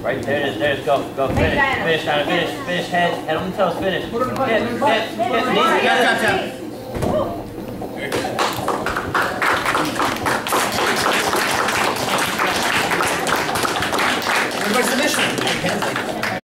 Right, there it is, there it is, go, go, finish, finish, trying finish, finish, head, head on the toes, finish. Put it in head, head, head, Everybody's submission.